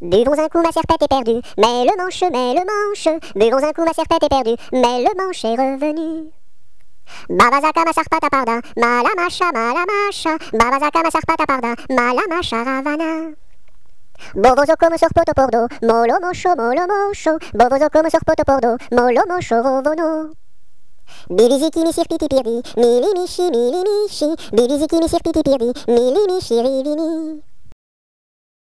Buvons un coup, ma serpette est perdue, mais le manche, mais le manche. Buvons un coup, ma serpette est perdue, mais le manche est revenu. Babazaka ma parda, malamasha malamasha, babazaka ma parda, malamasha ravana. Bovozo come sur poto pordo, molo mosho, molo mosho, bovozo come sur poto pordo, molo mosho rovono. Biliziki mi sirpiti pirdi, mili mishi, mili mishi, biliziki mi sirpiti pirdi, mili mishi rivini.